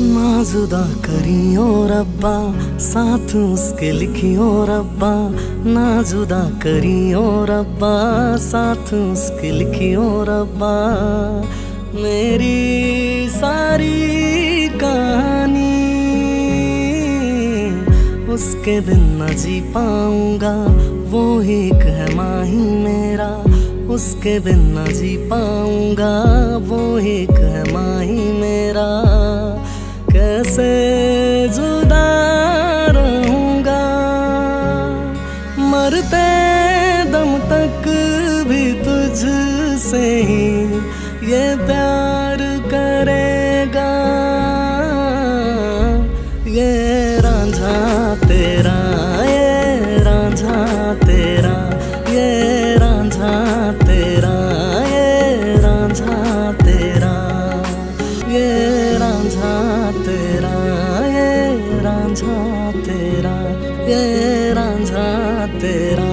ना जुदा करियो रब्बा, साथ उसके लिखियो रब्बा ना जुदा करियो रब्बा, साथ उसके लिखियो रब्बा। मेरी सारी कहानी उसके बिन न जी पाऊँगा, वो एक है माही मेरा। उसके बिन न जी पाऊँगा, वो एक है कैसे जुदा रहूँगा। मरते दम तक भी तुझ से ही ये प्यार करेगा। ये रांझा तेरा रांझा तेरा ये रांझा तेरा।